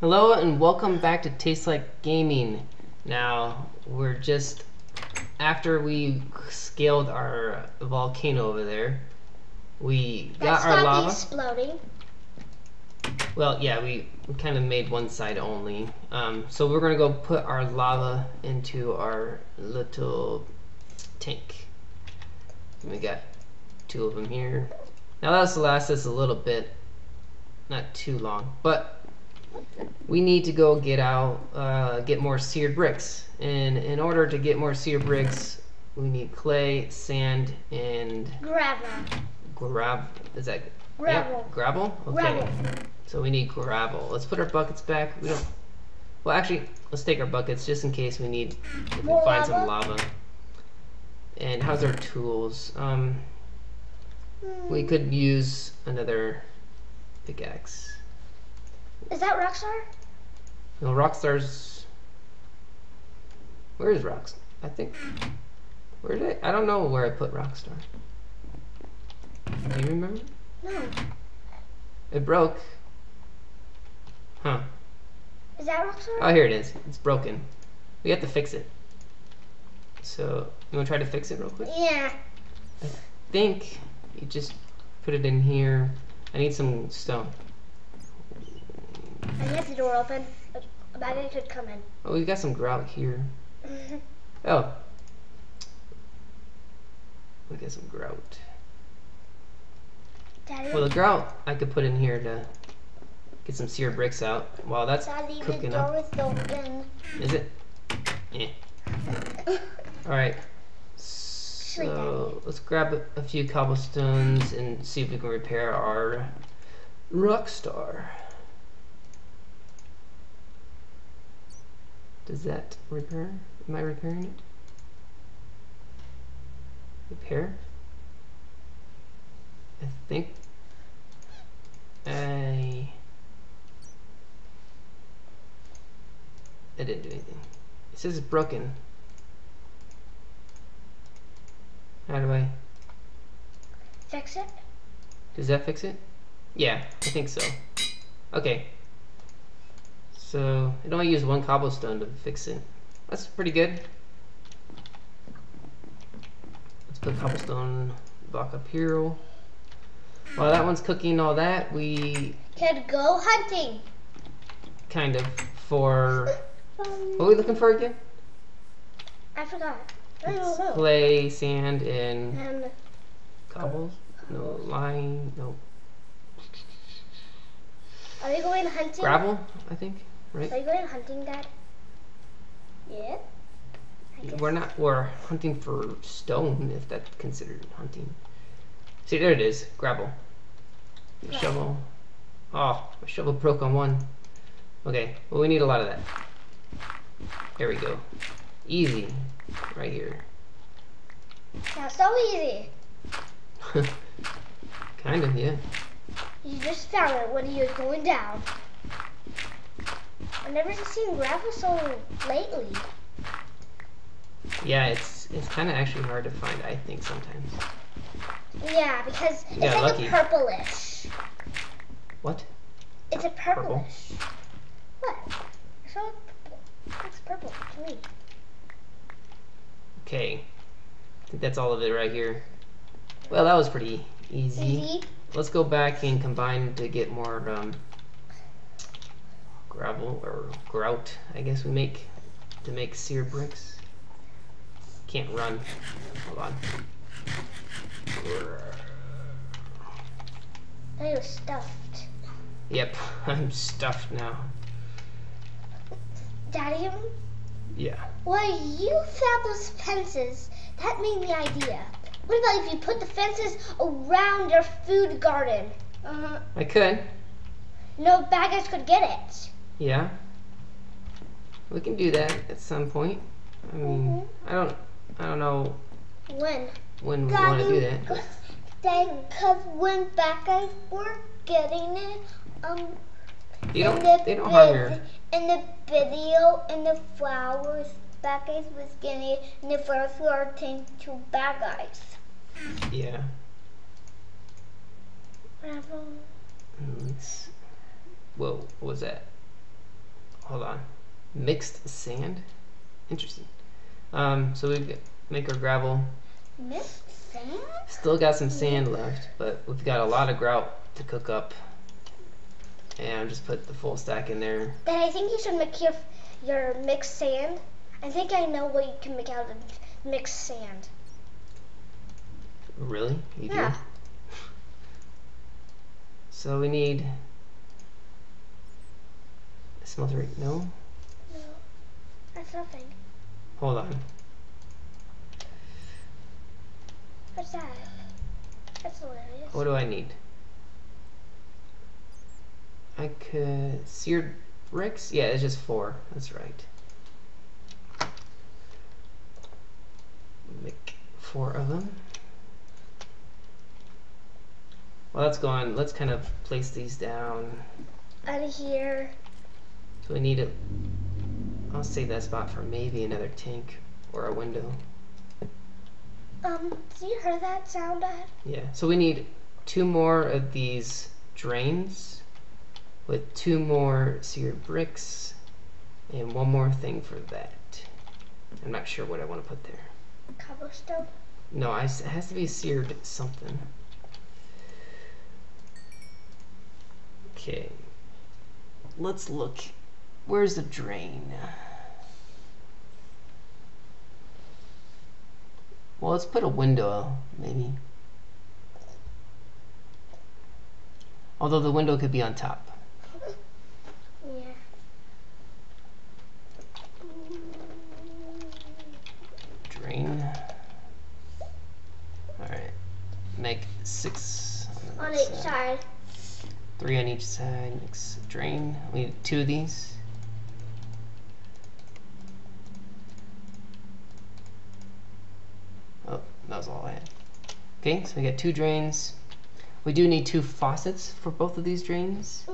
Hello and welcome back to Taste Like Gaming. Now, we're just after we scaled our volcano over there. We got That's our lava. exploding. Well, yeah, we, kind of made one side only. Um, so we're gonna go put our lava into our little tank. We got two of them here. Now that's to last us a little bit, not too long, but we need to go get out, uh, get more seared bricks. And in order to get more seared bricks, we need clay, sand, and Gravel. grab. Is that Gravel. Gravel? Okay. Gravel. So we need gravel. Let's put our buckets back. We don't. Well, actually, let's take our buckets just in case we need if we find some lava? lava. And how's our tools? Um, we could use another pickaxe. Is that Rockstar? No, Rockstar's. Where is Rockstar? I think. Where did I? I don't know where I put Rockstar. Do you remember? No. It broke. Huh. Is that Rockstar? Oh, here it is. It's broken. We have to fix it. So, you want to try to fix it real quick? yeah. I think you just put it in here. I need some stone. I left the door open. A maggot could come in. Oh, we got some grout here. Oh. We got some grout. Daddy, Well, the grout I could put in here to get some seared bricks out while that's Daddy, cooking up. is open. Is it? Yeah. Alright. So let's grab a, a few cobblestones and see if we can repair our rock star. Does that repair? Am I repairing it? Repair? I think I I didn't do anything. It says it's broken. How do I? Fix it. Does that fix it? Yeah, I think so. Okay. So it only used one cobblestone to fix it. That's pretty good. Let's put cobblestone block up here. While that one's cooking all that, we Could go hunting. kind of for Um, what are we looking for again? I forgot. I It's don't know. clay, sand, and And cobbles. No lime. No are we going hunting? gravel. I think. Right. Are you going hunting, Dad? Yeah. We're not. We're hunting for stone, if that's considered hunting. See, there it is. Gravel. The Right. shovel. Oh, my shovel broke on one. Okay. Well, we need a lot of that. There we go. Easy. Right here. That's so easy. kind of, yeah. You just found it when you were going down. I've never seen gravel so lately. Yeah, it's it's kind of actually hard to find. I think sometimes. Yeah, because it's got like lucky. a purplish. What? It's a Purple? purplish. What? I saw it purple. It's purple to me. Okay. I think that's all of it right here. Well, that was pretty easy. Easy. Let's go back and combine to get more um, gravel or grout. I guess we make to make sear bricks. Can't run. Hold on. Now you're stuffed. Yep, I'm stuffed now. Daddy, Yeah. well, you found those fences. That made me idea. What about if you put the fences around your food garden? Uh-huh. I could. No baggers could get it. Yeah. We can do that at some point. I mean, I don't. I don't know When? when we want to do that. but- Then, cause when baggers were getting it, um, in don't. the They don't harm vid- your. In the video, in the flowers, bad guys was getting it, and the flowers were turned to bad guys. Yeah. Bravo. Mm, Let's, whoa, what was that? Hold on. Mixed sand? Interesting. Um, so we make our gravel. Mixed sand? Still got some sand left, but we've got a lot of grout to cook up. And just put the full stack in there. Then I think you should make your your mixed sand. I think I know what you can make out of mixed sand. Really? You Yeah. do? So we need smelter. No? No, that's nothing. Hold on. What's that? That's hilarious. What do I need? I could seared bricks. Yeah, it's just four. That's right. Make four of them. Well, that's going. Let's kind of place these down. Out of here. So we need it. I'll save that spot for maybe another tank or a window. Um, do you hear that sound? Dad? Yeah. So we need two more of these drains with two more seared bricks and one more thing for that. I'm not sure what I want to put there. Cobblestone. No, I it has to be seared something. Okay. Let's look. Where's the drain? Well, let's put a window, maybe. Although the window could be on top. Yeah. Drain. Alright. Make six On each side. Three on each side. Mix drain. We need two of these. Oh, that was all I had. Okay, so we got two drains. We do need two faucets for both of these drains.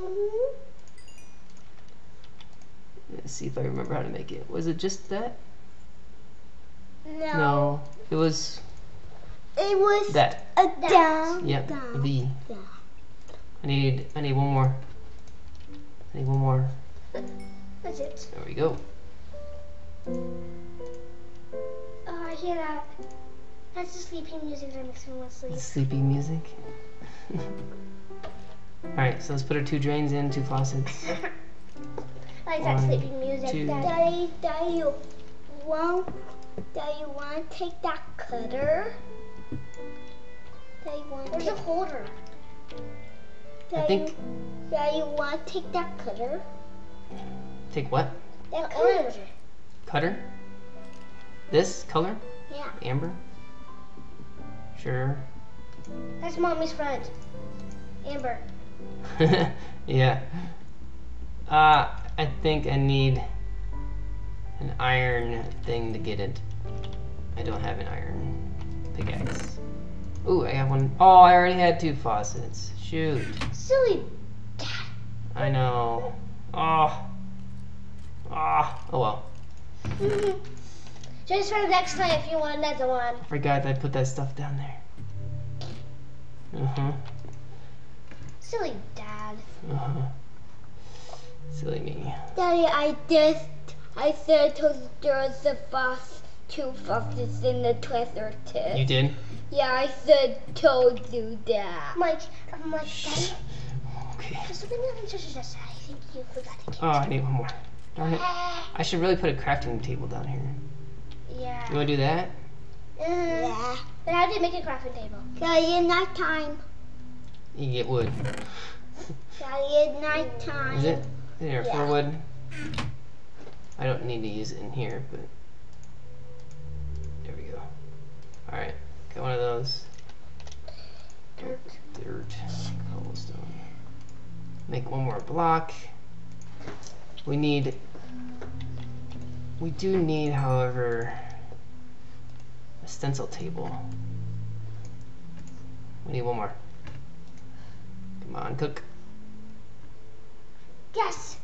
Let's see if I remember how to make it. Was it just that? No. No. It was It was that. a down. Yep. Down. V. Yeah. I need I need one more. I need one more. That's it. There we go. Oh, I hear that. That's the sleeping music that makes me want to sleep. Sleepy music. Alright, so let's put our two drains in, two faucets. I like that One, sleeping music. two. Daddy, Daddy, you want, Daddy, you want to take that cutter? Daddy, want Where's the holder? I think Daddy, you want to take that cutter? take what? That orange. Cutter? This color? Yeah. Amber? Sure. That's mommy's friend. Amber. yeah. Uh, I think I need an iron thing to get it. I don't have an iron pickaxe. Ooh, I have one. Oh, I already had two faucets. Shoot. Silly. I know. Oh. Ah. Oh well. Just for next time if you want another one. I forgot I put that stuff down there. Uh huh. Silly dad. Uh huh. Silly me. Daddy, I just, I said to there was a boss, two foxes in the treasure chest. You did? Yeah, I said told you that. Mike, I'm like, Daddy, Okay. there's something on the treasure chest. I think you forgot to get. Oh, I need one more. Darn it. I should really put a crafting table down here. Yeah. You want to do that? yeah. But how do you make a crafting table? Daddy, it's night time. You can get wood. Daddy, it's night time. Is it? There, Yeah. for wood. I don't need to use it in here, but there we go. All right, got one of those. Dirt. Dirt, cobblestone. Make one more block. We need. We do need, however, a stencil table. We need one more. Come on, cook. Yes.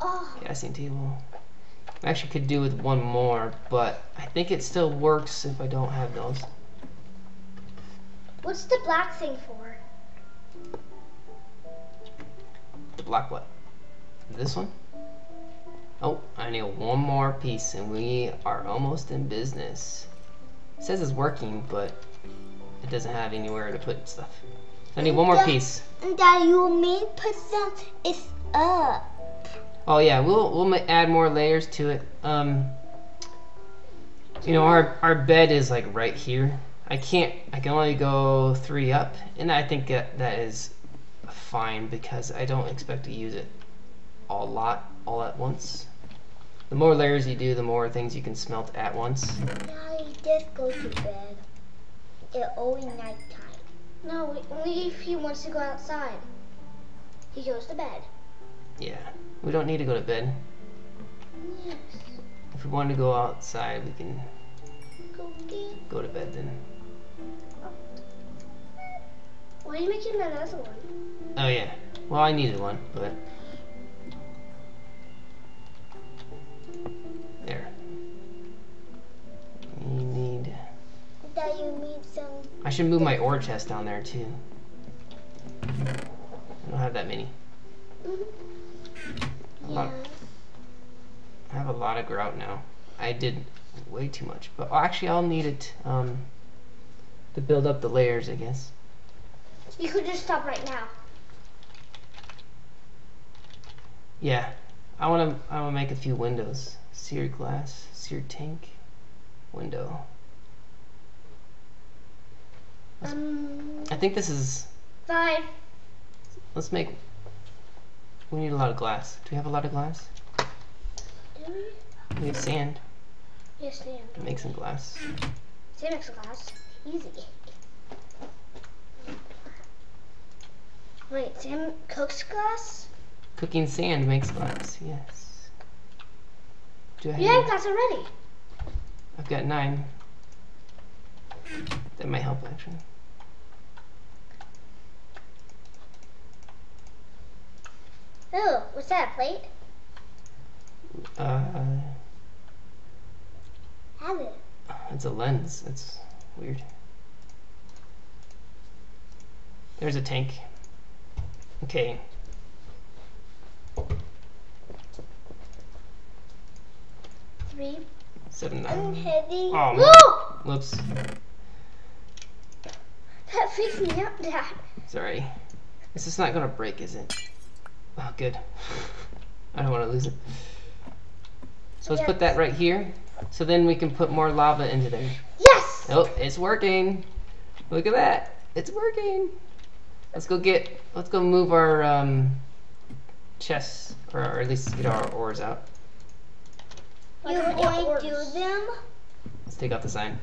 Oh, Casting table. I actually could do with one more, but I think it still works if I don't have those. what's the black thing for? to block what? This one? Oh, I need one more piece and we are almost in business. It says it's working, but it doesn't have anywhere to put stuff. I need one more piece. That you may put them is up. Oh yeah, we'll we'll add more layers to it. Um, you know, our our bed is like right here. I can't. I can only go three up, and I think that that is fine because I don't expect to use it a lot all at once. The more layers you do, the more things you can smelt at once. Now you just go to bed. It's only nighttime. No, only if he wants to go outside. He goes to bed. Yeah, we don't need to go to bed. Yes. If we want to go outside, we can Go go to bed then. Oh. Why are you making another one? Oh yeah. Well, I needed one, but I should move my ore chest down there too. I don't have that many. A lot. Yeah. I have a lot of grout now. I did way too much, but actually I'll need it um, to build up the layers, I guess. You could just stop right now. Yeah, I want to. I want to make a few windows. Seared glass, seared tank, window. Um, I think this is. five. Let's make. We need a lot of glass. Do we have a lot of glass? Do we? We have sand. Yes, Sam. to Make some glass. Sam makes glass. Easy. Wait, Sam cooks glass? Cooking sand makes glass. Yes. Do I have? You have glass already. I've got nine. That might help actually. Oh, what's that, a plate? Uh, Have it. it's a lens. It's weird. There's a tank. Okay. Three. Seven, I'm nine. heading. Oh. Whoa! Whoops. That freaks me out, Dad. Sorry. This is not gonna break, is it? Oh, good. I don't want to lose it. So let's put that right here. So then we can put more lava into there. Yes! Oh, it's working. Look at that. It's working. Let's go get, let's go move our um, chests, or, or at least get our ores out. You're going to do them? Let's take off the sign.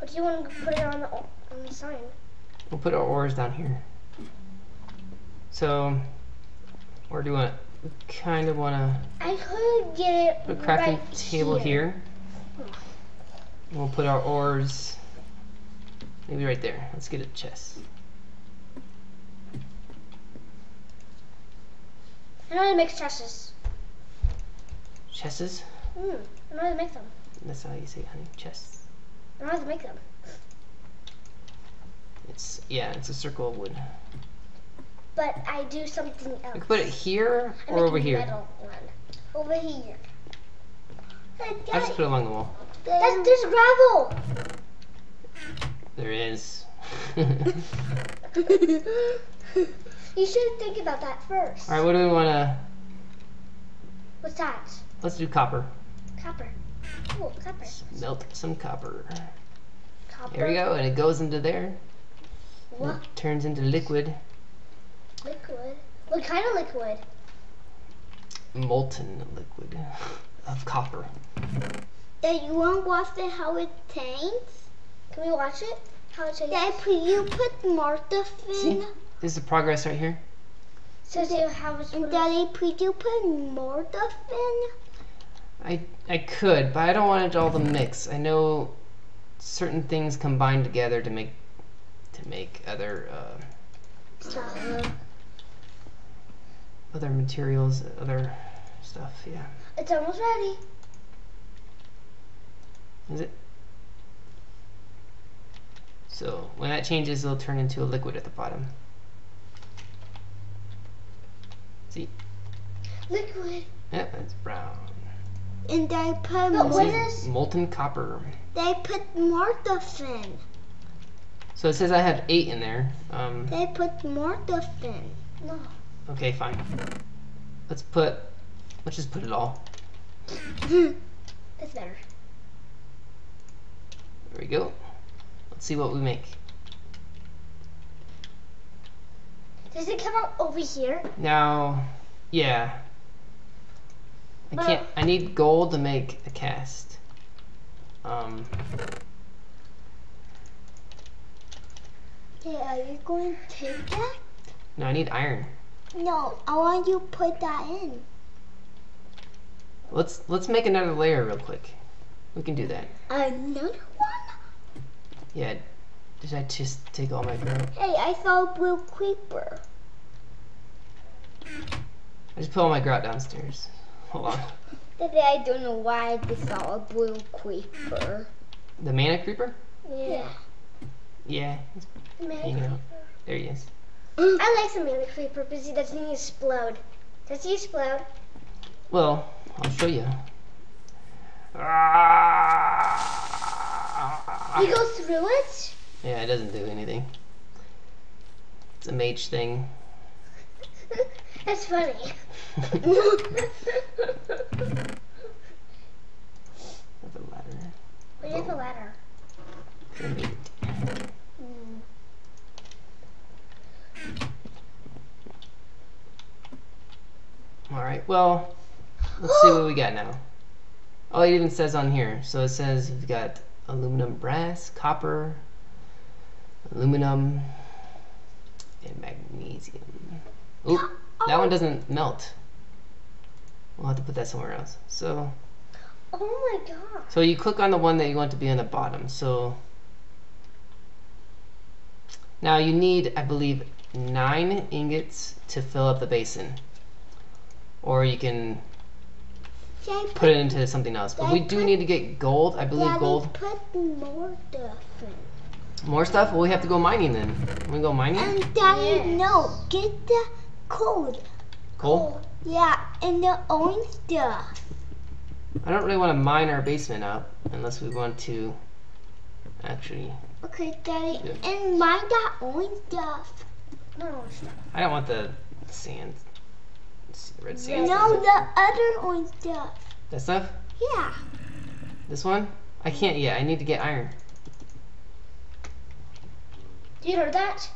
Or do you want to put it on the, on the sign? We'll put our ores down here. So, where do we kind of want to I could get it put a crafting right table here. We'll put our ores maybe right there. Let's get a chest. I know how to make chests. Chests? Mm, I know how to make them. That's how you say honey. Chests. I know how to make them. It's yeah, it's a circle of wood. But I do something else. We can put it here I or over here. Metal one. Over here. I'll just put it along the wall. That's, there's gravel. There is. you should think about that first. Alright, what do we want to... What's that? Let's do copper. Copper. Cool, copper. Melt some copper. Copper. There we go, and it goes into there. What? It turns into liquid. Liquid. What kind of liquid? Molten liquid of copper. That you want to watch it how it tastes? Can we watch it? How it tastes? Dad, could you put more stuff See? This is the progress right here. So see how it's And Daddy, could you put more stuff in? I I could, but I don't want it all to mix. I know certain things combine together to make to make other uh, other materials, other stuff. Yeah, It's almost ready. is it? So when that changes, it'll turn into a liquid at the bottom. See? Liquid. Yep, it's brown. And they put But what is- molten copper. they put more stuff in. So it says I have eight in there. Um, They put more stuff in. No. okay, fine. Let's put, let's just put it all. That's better. There we go. Let's see what we make. Does it come out over here? Now, yeah. I can't, I need gold to make a cast. Um, Okay, are you going to take that? no, I need iron. No, I want you to put that in. Let's, let's make another layer real quick. We can do that. Another one? Yeah. Did I just take all my grout? Hey, I saw a blue creeper. I just put all my grout downstairs. Hold on. Today I don't know why I just saw a blue creeper. The mana creeper? Yeah. Yeah, he's hanging out. There he is. I like the mana creeper because he doesn't explode. Does he explode? Well, I'll show you. You go through it? Yeah, it doesn't do anything. It's a mage thing. That's funny. That's a ladder. Have a ladder. I made it. Alright, well, let's see what we got now. Oh, it even says on here. So it says we've got aluminum, brass, copper, aluminum, and magnesium. Oop, that one oh. doesn't melt. We'll have to put that somewhere else. So, Oh my god. so you click on the one that you want to be on the bottom. So now you need, I believe, nine ingots to fill up the basin. Or you can Should put it into something else. But we do need to get gold. I believe Daddy, gold. put more stuff in. More stuff? Well, we have to go mining then. We go mining? And Daddy, Yes. no, get the code. Coal? Yeah, and the orange stuff. I don't really want to mine our basement up unless we want to actually. Okay, Daddy, and mine that orange stuff. No. I don't want the sand. S- Red sand. No, the other orange stuff. That stuff? Yeah. This one? I can't yet. I need to get iron. You heard that?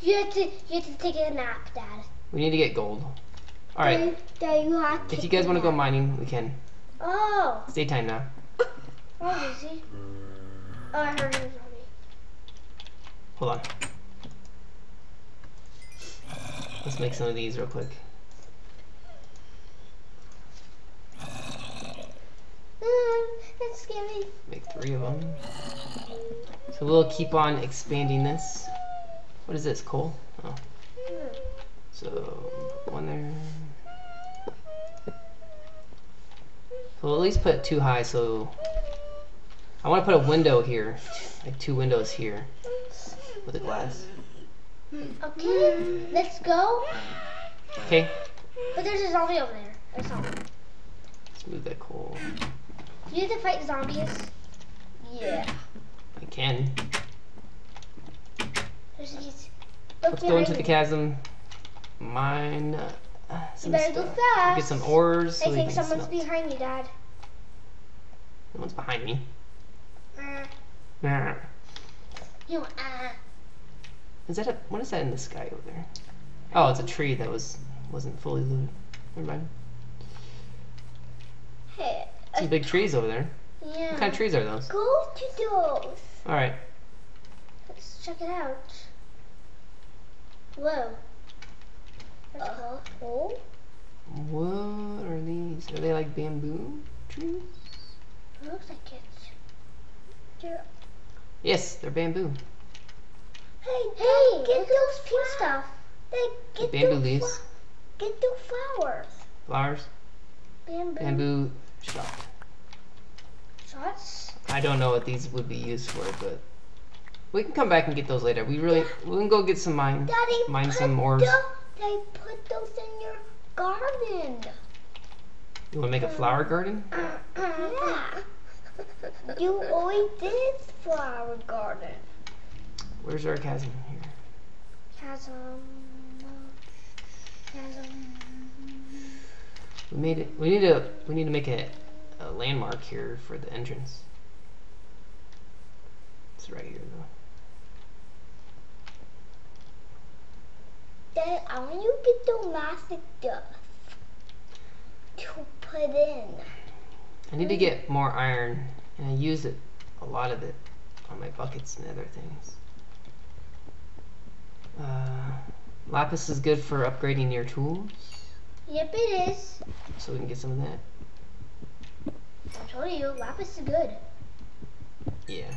You have to you have to take a nap, Dad. We need to get gold. Alright. Daddy, you have to If you guys want to go mining, we can. Oh. It's daytime now. Oh, is he? Oh, I heard him. Hold on. Let's make some of these real quick. Mm, that's scary. Make three of them. So we'll keep on expanding this. What is this? Coal? Oh. So one there. So we'll at least put two high. So I want to put a window here, like two windows here with a glass. Okay, let's go. Okay. But there's a zombie over there. Saw him. Let's move that coal. You have to fight zombies. Yeah. I can. There's these. Let's go into the chasm. Mine. Uh, You better go fast. Get some ores. I think someone's behind you, Dad. Someone's behind me. Uh, Nah. you uh. Is that a what is that in the sky over there? Oh, it's a tree that was wasn't fully looted. Never mind. Hey. Some big trees over there. Yeah. What kind of trees are those? Go to those. All right. Let's check it out. Whoa. That's cool. Oh, What are these? Are they like bamboo trees? It looks like it. They're... Yes, they're bamboo. hey, Hey, get look at those those pink stuff. They get bamboo those leaves. Get the flowers. Flowers. Bamboo. Bamboo shot. Shots. I don't know what these would be used for, but We can come back and get those later. We really we can go get some mine. Daddy, Mine some the- They put those in your garden. You want to make a flower garden? Yeah. You always did flower garden. Where's our chasm here? Chasm. Chasm. We made it. We need to. We need to make a, a landmark here for the entrance. It's right here though. Dad, I want you to get the massive stuff to put in. I need to get more iron, and I use it a lot of it on my buckets and other things. Uh, lapis is good for upgrading your tools, Yep, it is. so we can get some of that. I told you, lapis is good. Yeah.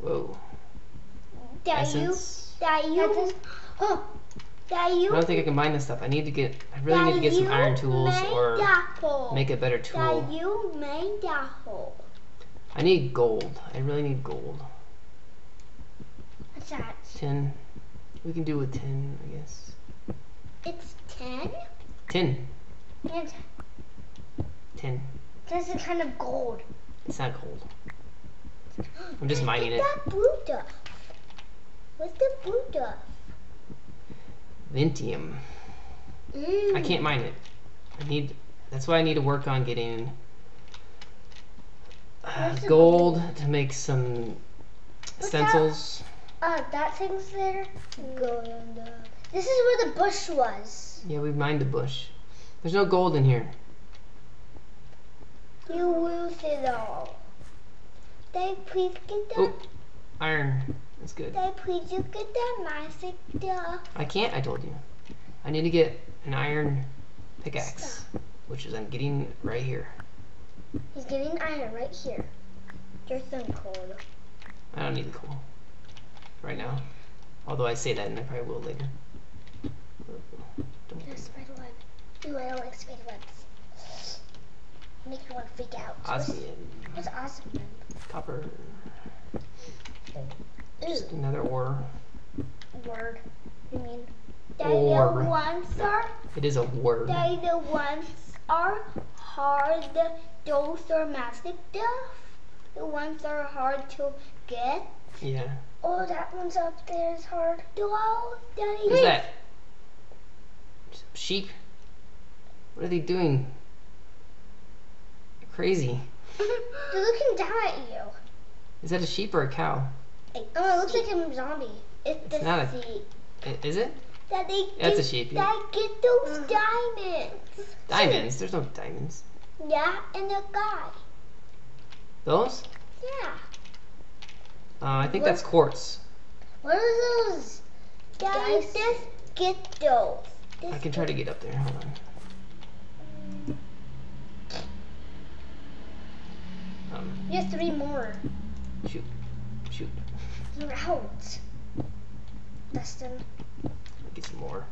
Whoa. Dad, you, Essence. Dad, you, oh, Dad, I don't think I can mine this stuff. I need to get. I really need to get some iron tools or make a better Dad, tool. you made that hole. I need gold. I really need gold. What's that? Ten. We can do with ten, I guess. It's 10? Ten. And Ten. that's a kind of gold. It's not gold. I'm just mining it. That blue stuff. What's the blue stuff? Vinteum. Mm. I can't mine it. I need. That's why I need to work on getting uh, gold to make some stencils. Uh, that thing's there. This is where the bush was. Yeah, we mined the bush. There's no gold in here. You lose it all. They please get that. Oh, iron. That's good. They please you get that magic stuff. I can't. I told you. I need to get an iron pickaxe, which is I'm getting right here. He's getting iron right here. There's some coal. I don't need the coal right now. Although I say that and I probably will later. Don't a spider web. Ooh, I don't like spider webs. Make you want to freak out. Osmium, what's awesome? copper, Ooh, just another ore. word. You mean? The ones are. It is a word. The ones are hard. Those are magic stuff. The ones are hard to get. Yeah. Oh, that one's up there is hard. Hello, Daddy. Who's that? Some Sheep? What are they doing? Crazy. They're looking down at you. Is that a sheep or a cow? Oh, it looks like a zombie. It's, It's the not a- sea. I- Is it? Daddy, That's a get- sheep. Dad, get those uh-huh. diamonds. Diamonds? There's no diamonds. Yeah, and a guy. Those? Yeah. Uh, I think What? that's quartz. What are those? Guys, just get those. I can try to get up there. Hold on. Um, have three more. shoot. Shoot. You're out. Dustin. Get some more.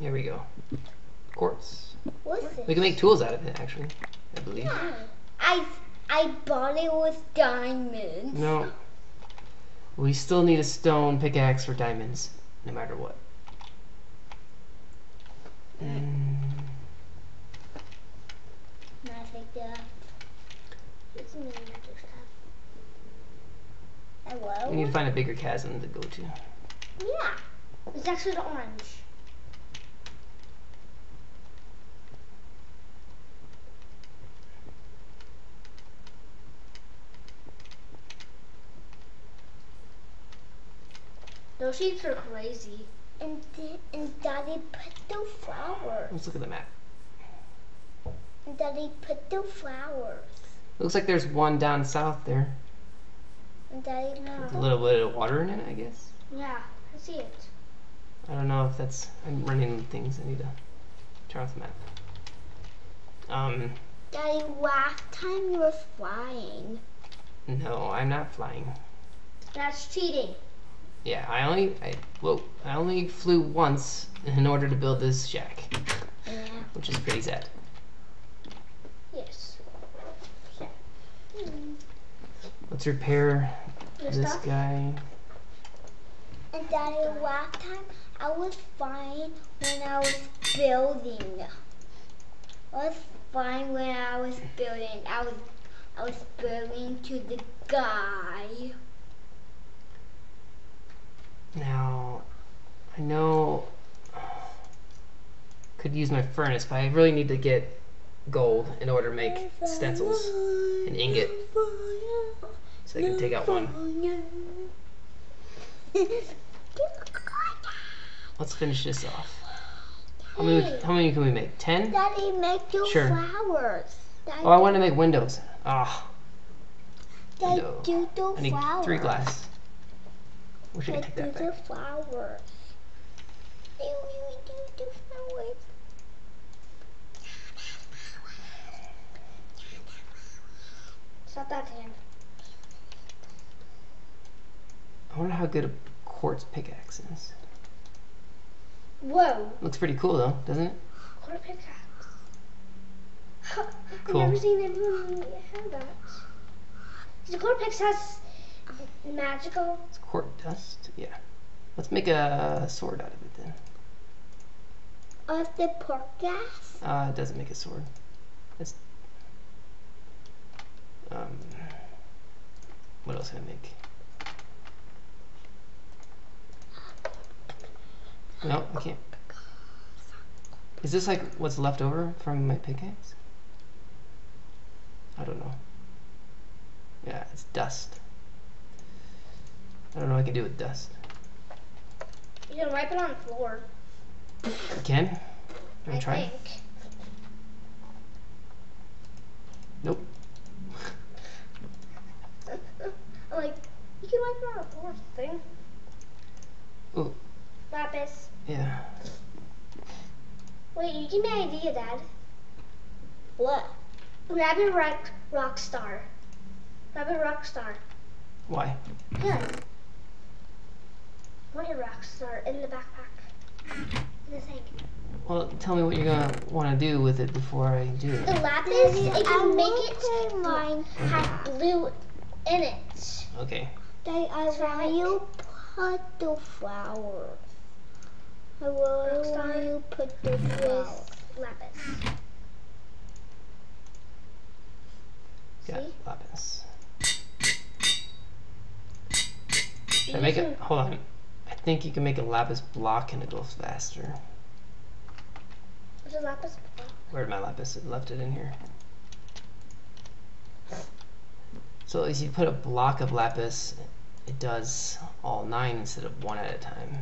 There we go. Quartz. What's this? We can make tools out of it, actually. I believe. I I bought it with diamonds. No. We still need a stone pickaxe for diamonds, no matter what. Mm, Magic stuff. It's me magic stuff. Hello? we need to find a bigger chasm to go to. Yeah. It's actually the orange. Those sheets are crazy. And, di- and Daddy put the flowers. Let's look at the map. And Daddy put the flowers. Looks like there's one down south there. And Daddy With a little bit of water in it, I guess. Yeah, I see it. I don't know if that's. I'm running things. I need to turn off the map. Um, Daddy, last time you were flying. no, I'm not flying. That's cheating. Yeah, I only I whoa I only flew once in order to build this shack, Yeah. which is pretty sad. Yes. Hmm. Let's repair Your this stuff? guy. And Daddy, last time I was fine when I was building. I was fine when I was building. I was I was building to the guy. Now, I know could use my furnace, but I really need to get gold in order to make stencils and ingot, so I can take out one. Let's finish this off. How many? How many can we make? Ten? Daddy, make your Sure. flowers. Daddy, Oh, I want to make windows. Ah, do the I need flowers. three glass. Wish I could take do that back. flowers. Ew, ew, do the flowers. Stop that hand. I wonder how good a quartz pickaxe is. Whoa. Looks pretty cool though, doesn't it? What a pickaxe. I've never seen anyone have that. The Cortex has magical. It's quartz dust. Yeah. Let's make a sword out of it then. Of the pork gas. Uh, it doesn't make a sword. It's um. What else can I make? No, I can't. Is this like what's left over from my pickaxe? I don't know. Yeah, it's dust. I don't know what I can do with dust. You can wipe it on the floor. You can? Have I you tried? think. Nope. I'm like, you can wipe it on the floor thing. Ooh. Lapis. Yeah. Wait, you give me an idea, Dad. What? Rabbit Rock Rockstar. Rabbit Rockstar. Why? Yes. What a Rockstar in the backpack. In the thing. Well, tell me what you're gonna want to do with it before I do it. The lapis, Daddy, it I can make it to mine. have blue in it. Okay. Daddy, I That's want right. you put the flowers. I will Rockstar want you put the flowers. With lapis. Got lapis. Should I make it? Hold on. I think you can make a lapis block and it goes faster. What's a lapis? block? Where'd my lapis? It left it in here. So if you put a block of lapis, it does all nine instead of one at a time.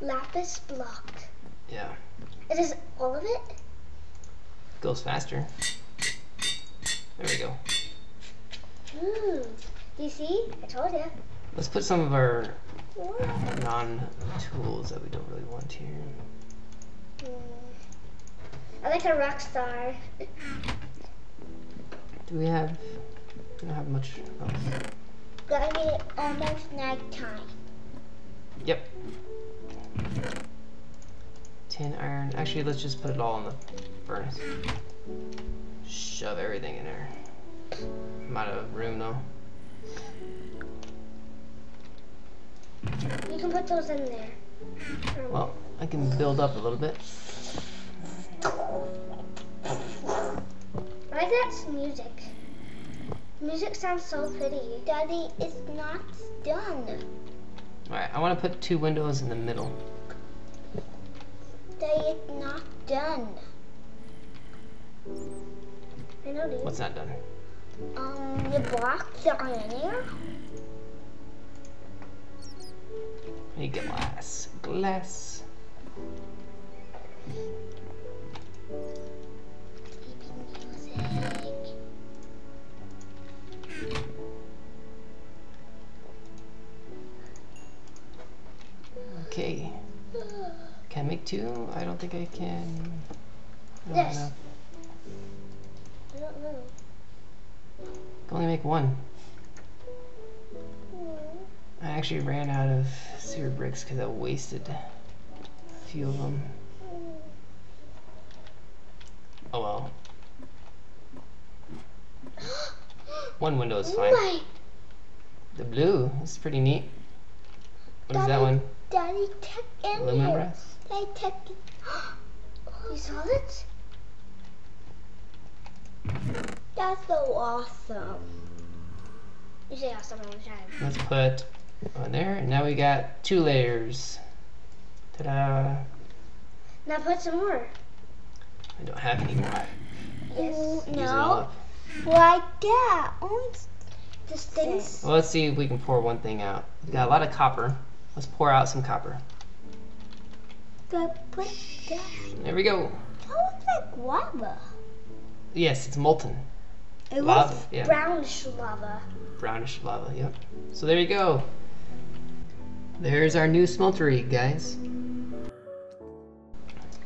Lapis block. Yeah. It is all of it? Goes faster. There we go. Ooh. Do you see? I told you. Let's put some of our non-tools that we don't really want here. I like a rock star. Do we have? We don't have much else. Daddy, it's almost night time. Yep. Tin iron. Actually, let's just put it all in the furnace. Shove everything in there. I'm out of room though. You can put those in there. Well, I can build up a little bit. I like that music. Music sounds so pretty. Daddy, it's not done. Alright, I want to put two windows in the middle. Daddy, it's not done. I know, dude. What's not done? Um, the blocks are in here. Need glass. Glass. Okay. Can I make two? I don't think I can. No, Yes. no. I don't know. Can only make one. I actually ran out of sewer bricks because I wasted a few of them. Oh well. One window is fine. My The blue is pretty neat. What is that one? Daddy, check in Aluminum here. brass? Daddy, check in. You saw it? That's so awesome. You say awesome all the time. Let's put on there, and now we got two layers. Ta-da! Now put some more. I don't have any more. Yes. Use it all No, up. like that. Only This thing's Well, let's see if we can pour one thing out. We got a lot of copper. Let's pour out some copper. the put that. There we go. That looks like lava. Yes, it's molten It lava. looks Yeah, brownish lava. brownish lava. Yep. So there you go. There's our new smeltery, guys.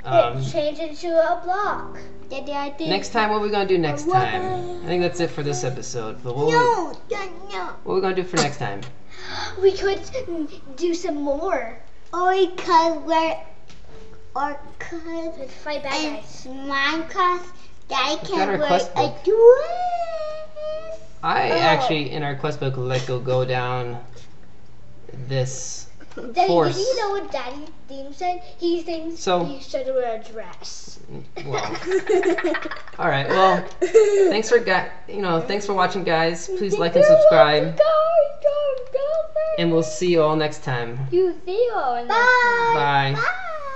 Um, Change it to a block. Daddy, I think. next time, what are we gonna do next time? I think that's it for this episode. But what, we, No, no, no. what are we gonna do for next time? We could do some more. Or because we're. Or because Let's fight bad in. Minecraft, Daddy got can our wear quest a dress. I Oh. actually, in our quest book, would like to go down this. Daddy, did you know what Daddy Dean said? He thinks So- you should wear a dress. Well, all right. Well, thanks for got you know thanks for watching, guys. Please like and subscribe, and we'll see you all next time. You feel. Bye. Bye. Bye.